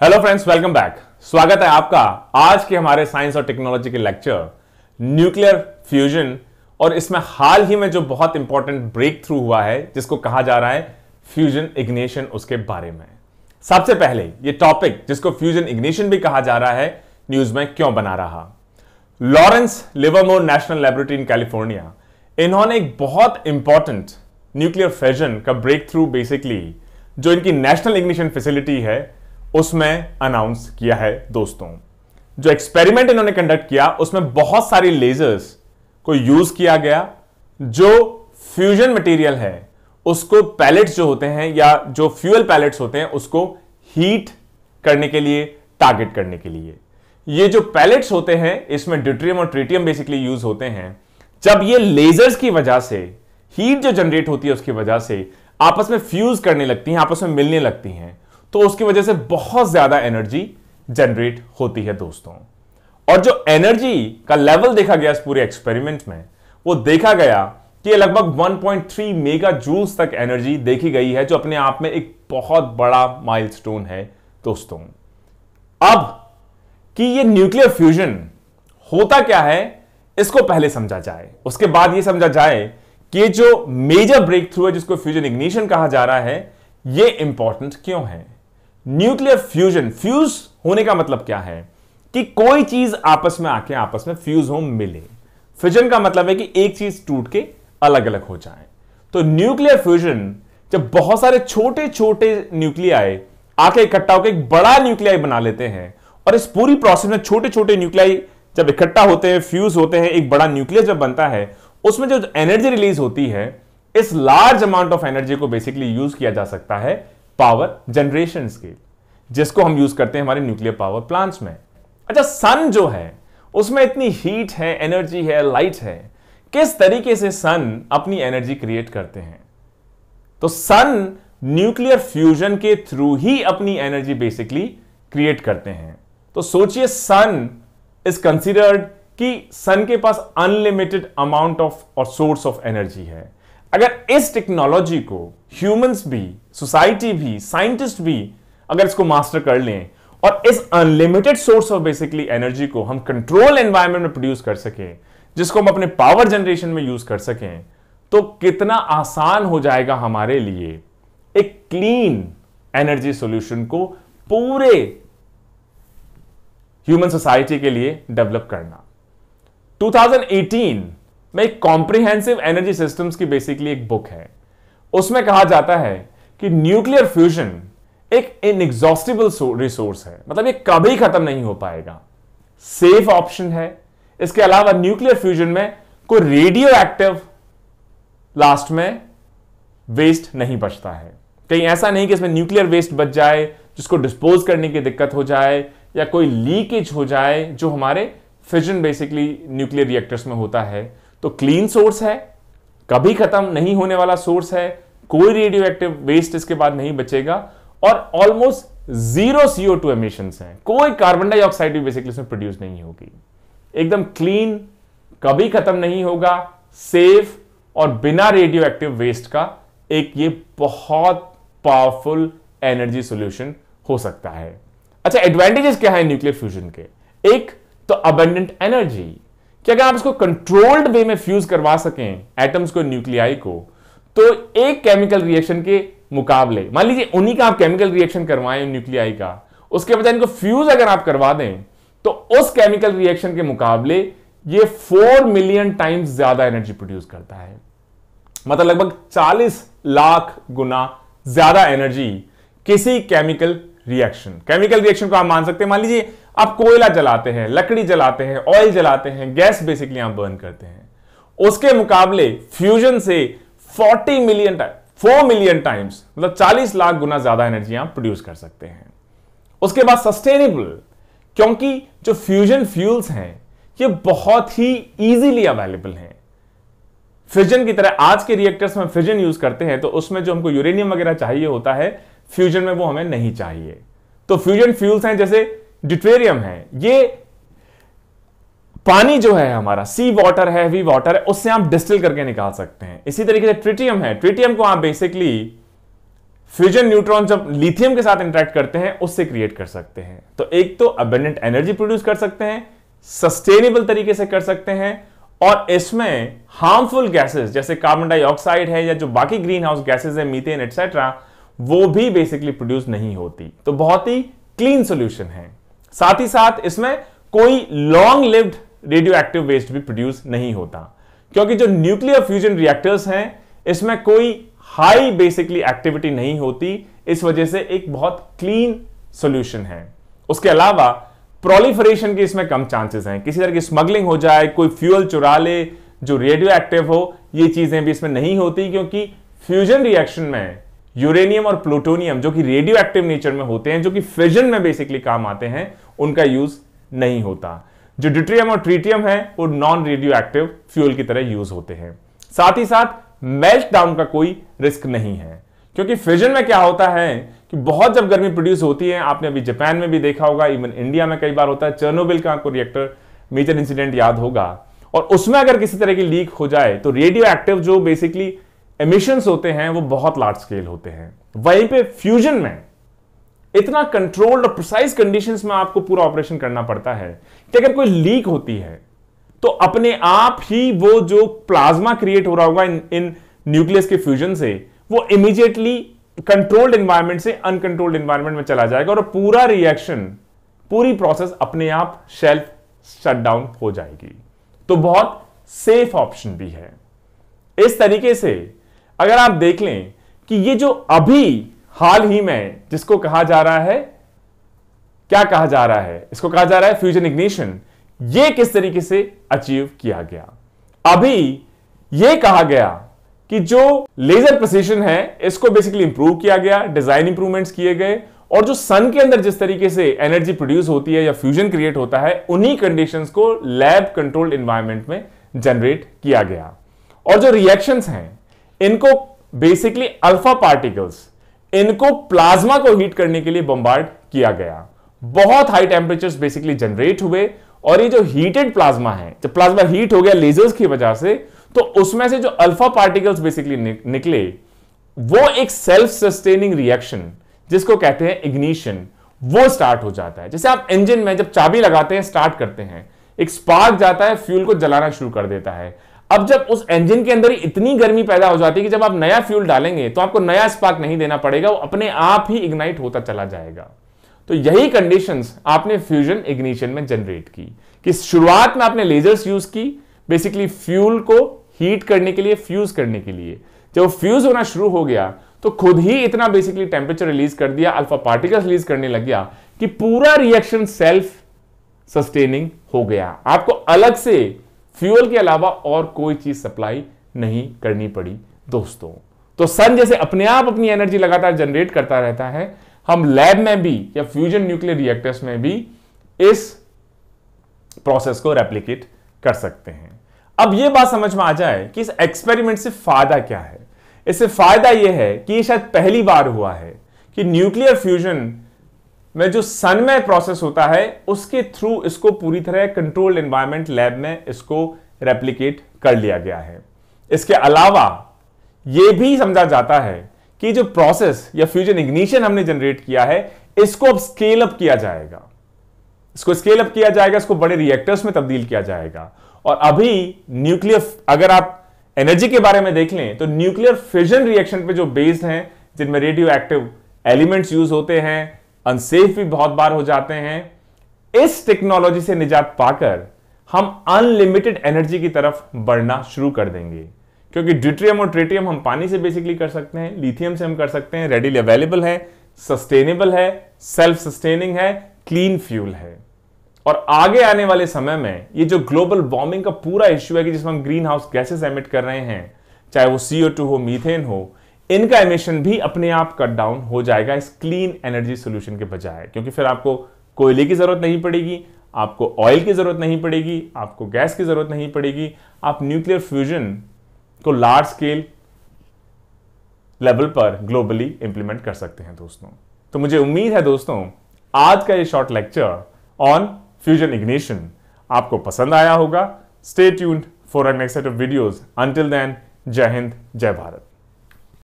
Hello friends welcome back स्वागत है आपका आज के हमारे साइंस और टेक्नोलॉजी के लेक्चर न्यूक्लियर फ्यूजन और इसमें हाल ही में जो बहुत इंपॉर्टेंट ब्रेक थ्रू हुआ है, जिसको कहा जा रहा है फ्यूजन इग्निशन उसके बारे में। सबसे पहले ये टॉपिक जिसको फ्यूजन इग्निशन भी कहा जा रहा है न्यूज़ में क्यों बना रहा? Lawrence Livermore National Laboratory in California इन्होंने एक बहुत इंपॉर्टेंट न्यूक्लियर फ्यूजन का ब्रेक थ्रू बेसिकली जो इनकी नेशनल इग्निशन फैसिलिटी है उसमें अनाउंस किया है दोस्तों। जो एक्सपेरिमेंट इन्होंने कंडक्ट किया, उसमें बहुत सारी लेजर्स को यूज़ किया गया। जो फ्यूजन मटेरियल है, उसको पैलेट्स जो होते हैं या जो फ्यूल पैलेट्स होते हैं, उसको हीट करने के लिए टारगेट करने के लिए। ये जो पैलेट्स होते हैं, इसमें ड्यूट्रियम और ट्रिटियम बेसिकली यूज़ होते हैं। जब ये लेजर्स की वजह से हीट जो जनरेट होती है, उसकी वजह से आपस में फ्यूज करने लगती हैं, आपस में मिलने लगती हैं। तो उसकी वजह से बहुत ज़्यादा एनर्जी जनरेट होती है दोस्तों। और जो एनर्जी का लेवल देखा गया इस पूरे एक्सपेरिमेंट में, वो देखा गया कि लगभग 1.3 मेगा जूल्स तक एनर्जी देखी गई है, जो अपने आप में एक बहुत बड़ा माइलस्टोन है दोस्तों। अब कि ये न्यूक्लियर फ्यूजन होता क्या है, इसको पहले समझा जाए। उसके बाद ये समझा जाए कि जो मेजर ब्रेक थ्रू है, जिसको फ्यूजन इग्निशन कहा जा रहा है, ये इंपॉर्टेंट क्यों है? न्यूक्लियर फ्यूजन फ्यूज होने का मतलब क्या है? कि कोई चीज़ आपस में आके आपस में फ्यूज हो, मिले। फ्यूजन का मतलब है कि एक चीज़ टूट के अलग अलग हो जाए। तो न्यूक्लियर फ्यूजन जब बहुत सारे छोटे छोटे न्यूक्लियाई आके इकट्ठा होकर एक बड़ा न्यूक्लियाई बना लेते हैं, और इस पूरी प्रोसेस में छोटे छोटे न्यूक्लियाई जब इकट्ठा होते हैं फ्यूज होते हैं, एक बड़ा न्यूक्लियस जब बनता है, उसमें जो एनर्जी रिलीज़ होती है, इस लार्ज अमाउंट ऑफ़ एनर्जी को बेसिकली यूज़ किया जा सकता है। पावर जनरेशन के जिसको हम यूज़ करते हैं हमारे न्यूक्लियर पावर प्लांट्स में। अच्छा सन जो है, उसमें इतनी हीट है एनर्जी है लाइट है, किस तरीके से सन अपनी एनर्जी क्रिएट करते हैं? तो सन न्यूक्लियर फ्यूजन के थ्रू ही अपनी एनर्जी बेसिकली क्रिएट करते हैं। तो सोचिए, सन इज़ कंसिडर्ड कि सन के पास अनलिमिटेड अमाउंट ऑफ़ और सोर्स ऑफ़ एनर्जी है। अगर इस टेक्नोलॉजी को ह्यूमंस भी सोसाइटी भी साइंटिस्ट भी अगर इसको मास्टर कर लें और इस unlimited source of basically energy को हम कंट्रोल एनवायरमेंट में प्रोड्यूस कर सकें, जिसको हम अपने पावर जनरेशन में यूज़ कर सकें तो कितना आसान हो जाएगा हमारे लिए एक क्लीन एनर्जी सॉल्यूशन को पूरे ह्यूमन सोसाइटी के लिए डेवलप करना। 2018 में एक कॉम्प्रिहेंसिव एनर्जी सिस्टम्स की बेसिकली एक बुक है। उसमें कहा जाता है कि न्यूक्लियर फ्यूजन एक इनएग्जॉस्टिबल रिसोर्स है। मतलब ये कभी खत्म नहीं हो पाएगा। सेफ़ ऑप्शन है। इसके अलावा न्यूक्लियर फ्यूजन में कोई रेडियो एक्टिव लास्ट में वेस्ट नहीं बचता है। कहीं ऐसा नहीं कि इसमें न्यूक्लियर वेस्ट बच जाए, जिसको डिस्पोज करने की दिक्कत हो जाए, या कोई लीकेज हो जाए, जो हमारे फिजन बेसिकली न्यूक्लियर रिएक्टर्स में होता है। तो क्लीन सोर्स है। कभी खत्म नहीं होने वाला सोर्स है। कोई रेडियो एक्टिव वेस्ट इसके बाद नहीं बचेगा और almost zero CO two emission है। कोई कार्बन डाइऑक्साइड भी बेसिकली इसमें प्रोड्यूस नहीं होगी। एकदम क्लीन कभी खत्म नहीं होगा सेफ़ और बिना रेडियो एक्टिव वेस्ट का एक ये बहुत पावरफुल एनर्जी सॉल्यूशन हो सकता है। अच्छा एडवांटेजेस क्या है न्यूक्लियर फ्यूजन के? एक तो अबेंडेंट एनर्जी कि अगर आप इसको कंट्रोल्ड वे में फ्यूज करवा सकें एटम्स को न्यूक्लियाई को तो एक केमिकल रिएक्शन के मुकाबले, मान लीजिए उन्हीं का आप केमिकल रिएक्शन करवाएँ न्यूक्लियाई का, उसके बजाय इनको फ्यूज अगर आप करवा दें तो उस केमिकल रिएक्शन के मुकाबले ये फोर मिलियन टाइम्स ज़्यादा एनर्जी प्रोड्यूस करता है। मतलब लगभग 40 लाख गुना ज़्यादा एनर्जी किसी केमिकल रिएक्शन केमिकल रिएक्शन को आप मान सकते हैं। मान लीजिए आप कोयला जलाते हैं, लकड़ी जलाते हैं ऑयल जलाते हैं गैस बेसिकली आप बर्न करते हैं। उसके मुकाबले फ्यूजन से 40 million time four million times मतलब चालीस लाख गुना ज़्यादा एनर्जी आप प्रोड्यूस कर सकते हैं। उसके बाद सस्टेनेबल क्योंकि जो फ्यूजन फ्यूल्स हैं, ये बहुत ही इजीली अवेलेबल हैं। फ्यूजन की तरह आज के रिएक्टर्स में फ्यूजन यूज़ करते हैं तो उसमें जो हमको यूरेनियम वगैरह चाहिए होता है फ्यूजन में वो हमें नहीं चाहिए। तो फ्यूजन फ्यूल्स हैं, जैसे डिट्रेरियम है, ये पानी जो है हमारा सी वाटर है वी वाटर है, उससे आप डिस्टिल करके निकाल सकते हैं। इसी तरीके से ट्रिटियम है। ट्रिटियम को आप बेसिकली फ्यूजन न्यूट्रॉन जब लिथियम के साथ इंटरेक्ट करते हैं, उससे क्रिएट कर सकते हैं। तो एक तो अबेंडेंट एनर्जी प्रोड्यूस कर सकते हैं सस्टेनेबल तरीके से कर सकते हैं, और इसमें हार्मफुल गैसेस जैसे कार्बन डाइऑक्साइड है या जो बाकी ग्रीन हाउस गैसेज है मीथेन एटसेट्रा वो भी बेसिकली प्रोड्यूस नहीं होती। तो बहुत ही क्लीन सोल्यूशन है। साथ ही साथ इसमें कोई long lived radioactive waste भी प्रोड्यूस नहीं होता। क्योंकि जो न्यूक्लियर फ्यूजन रिएक्टर्स हैं, इसमें कोई हाई बेसिकली एक्टिविटी नहीं होती, इस वजह से एक बहुत क्लीन सोल्यूशन है। उसके अलावा प्रोलिफरेशन के इसमें कम चांसेस हैं। किसी तरह की स्मगलिंग हो जाए, कोई फ्यूल चुरा ले, जो रेडियो एक्टिव हो, ये चीज़ें भी इसमें नहीं होती, क्योंकि फ्यूजन रिएक्शन में यूरेनियम और प्लूटोनियम जो कि रेडियो एक्टिव नेचर में होते हैं, जो कि फिजन में बेसिकली काम आते हैं, उनका यूज़ नहीं होता। जो ड्यूट्रियम और ट्रीटियम है, वो नॉन रेडियो एक्टिव फ्यूल की तरह यूज़ होते हैं। साथ ही साथ मेल्ट डाउन का कोई रिस्क नहीं है। क्योंकि फिजन में क्या होता है कि बहुत जब गर्मी प्रोड्यूस होती है, आपने अभी जापान में भी देखा होगा इवन इंडिया में कई बार होता है चर्नोबिल का आपको रिएक्टर मेजर इंसिडेंट याद होगा। और उसमें अगर किसी तरह की लीक हो जाए तो रेडियो एक्टिव जो बेसिकली एमिशंस होते हैं, वो बहुत लार्ज स्केल होते हैं। वहीं पे फ्यूजन में इतना कंट्रोल्ड और प्रिसाइज कंडीशंस में आपको पूरा ऑपरेशन करना पड़ता है कि अगर कोई लीक होती है तो अपने आप ही वो जो प्लाज्मा क्रिएट हो रहा होगा इन इन न्यूक्लियस के फ्यूजन से, वो इमीडिएटली कंट्रोल्ड एनवायरमेंट से अनकंट्रोल्ड एनवायरमेंट में चला जाएगा और पूरा रिएक्शन पूरी प्रोसेस अपने आप शेल्फ शट डाउन हो जाएगी। तो बहुत सेफ़ ऑप्शन भी है। इस तरीके से अगर आप देख लें कि ये जो अभी हाल ही में जिसको कहा जा रहा है, क्या कहा जा रहा है? इसको कहा जा रहा है फ्यूजन इग्निशन ये किस तरीके से अचीव किया गया? अभी यह कहा गया कि जो लेजर प्रोसेशन है, इसको बेसिकली इंप्रूव किया गया डिज़ाइन इंप्रूवमेंट्स किए गए, और जो सन के अंदर जिस तरीके से एनर्जी प्रोड्यूस होती है या फ्यूजन क्रिएट होता है, उन्हीं कंडीशंस को लैब कंट्रोल्ड एनवायरमेंट में जनरेट किया गया। और जो रिएक्शंस हैं, इनको बेसिकली अल्फ़ा पार्टिकल्स इनको प्लाज्मा को हीट करने के लिए बम्बार्ड किया गया। बहुत हाई टेम्परेचर बेसिकली जनरेट हुए और ये जो हीटेड प्लाज्मा है, जब प्लाज्मा हीट हो गया लेजर्स की वजह से तो उसमें से जो अल्फ़ा पार्टिकल्स बेसिकली निकले, वो एक सेल्फ सस्टेनिंग रिएक्शन जिसको कहते हैं इग्निशन वो स्टार्ट हो जाता है। जैसे आप इंजन में जब चाबी लगाते हैं स्टार्ट करते हैं, एक स्पार्क जाता है फ्यूल को जलाना शुरू कर देता है। अब जब उस इंजन के अंदर ही इतनी गर्मी पैदा हो जाती है कि जब आप नया फ्यूल डालेंगे तो आपको नया स्पार्क नहीं देना पड़ेगा, वो अपने आप ही इग्नाइट होता चला जाएगा। तो यही कंडीशंस आपने फ्यूजन इग्निशन में जनरेट की। कि शुरुआत में आपने लेजर्स यूज़ की बेसिकली फ्यूल को हीट करने के लिए फ्यूज करने के लिए। जब फ्यूज होना शुरू हो गया तो खुद ही इतना बेसिकली टेम्परेचर रिलीज़ कर दिया अल्फ़ा पार्टिकल्स रिलीज़ करने लग गया, कि पूरा रिएक्शन सेल्फ सस्टेनिंग हो गया। आपको अलग से फ्यूल के अलावा और कोई चीज़ सप्लाई नहीं करनी पड़ी, दोस्तों। तो सन जैसे अपने आप अपनी एनर्जी लगातार जनरेट करता रहता है, हम लैब में भी या फ्यूजन न्यूक्लियर रिएक्टर्स में भी इस प्रोसेस को रेप्लीकेट कर सकते हैं। अब यह बात समझ में आ जाए कि इस एक्सपेरिमेंट से फ़ायदा क्या है। इससे फ़ायदा यह है कि यह शायद पहली बार हुआ है कि न्यूक्लियर फ्यूजन में जो सन में प्रोसेस होता है, उसके थ्रू इसको पूरी तरह कंट्रोल्ड एनवायरमेंट लैब में इसको रेप्लीकेट कर लिया गया है। इसके अलावा यह भी समझा जाता है कि जो प्रोसेस या फ्यूजन इग्निशन हमने जनरेट किया है, इसको अब स्केल अप किया जाएगा। इसको स्केल अप किया जाएगा, इसको बड़े रिएक्टर्स में तब्दील किया जाएगा। और अभी न्यूक्लियर अगर आप एनर्जी के बारे में देख लें तो न्यूक्लियर फिजन रिएक्शन पे जो बेस्ड हैं, जिनमें रेडियो एक्टिव एलिमेंट्स यूज़ होते हैं अनसेफ भी बहुत बार हो जाते हैं। इस टेक्नोलॉजी से निजात पाकर हम अनलिमिटेड एनर्जी की तरफ़ बढ़ना शुरू कर देंगे। क्योंकि ड्यूट्रियम और ट्रेटियम हम पानी से बेसिकली कर सकते हैं लिथियम से हम कर सकते हैं रेडिली अवेलेबल है सस्टेनेबल है सेल्फ सस्टेनिंग है क्लीन फ्यूल है। और आगे आने वाले समय में ये जो ग्लोबल वार्मिंग का पूरा इश्यू है कि जिसमें हम ग्रीन हाउस गैसेस एमिट कर रहे हैं, चाहे वो सीओ टू हो मीथेन हो इनका एमिशन भी अपने आप कट डाउन हो जाएगा इस क्लीन एनर्जी सोल्यूशन के बजाय। क्योंकि फिर आपको कोयले की ज़रूरत नहीं पड़ेगी, आपको ऑयल की ज़रूरत नहीं पड़ेगी, आपको गैस की ज़रूरत नहीं पड़ेगी। आप न्यूक्लियर फ्यूजन को लार्ज स्केल लेवल पर ग्लोबली इंप्लीमेंट कर सकते हैं दोस्तों। तो मुझे उम्मीद है दोस्तों, आज का ये short lecture on fusion ignition आपको पसंद आया होगा। Stay tuned for next set of videos until then जय हिंद जय भारत